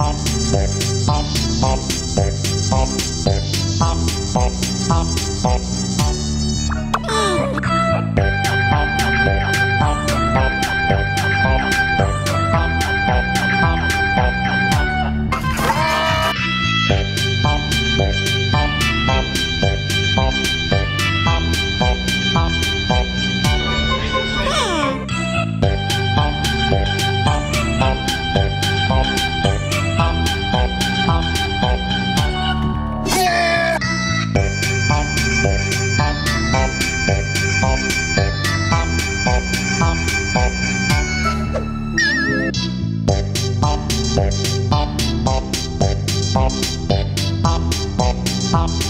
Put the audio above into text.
Bye. Bye.